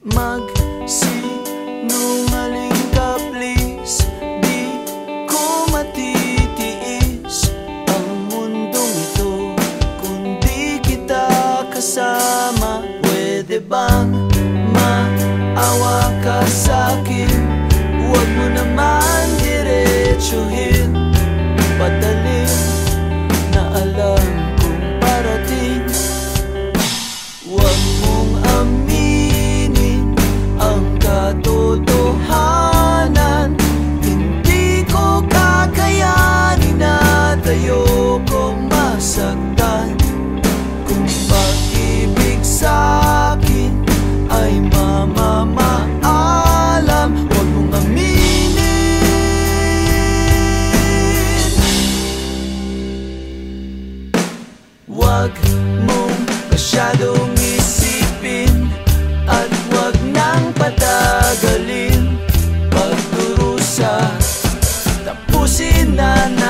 Magsinungaling ka please. Di ko matitiis Ang mundong ito Kundi kita kasama. Pwede bang Huwag mong masyadong isipin At huwag nang patagalin. Pagdurusa Tapusin na na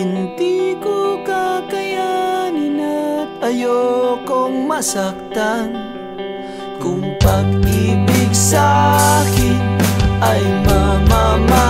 Hindi ko kakayanin at ayokong masaktan. Kung pag-ibig sa'kin ay mamamahal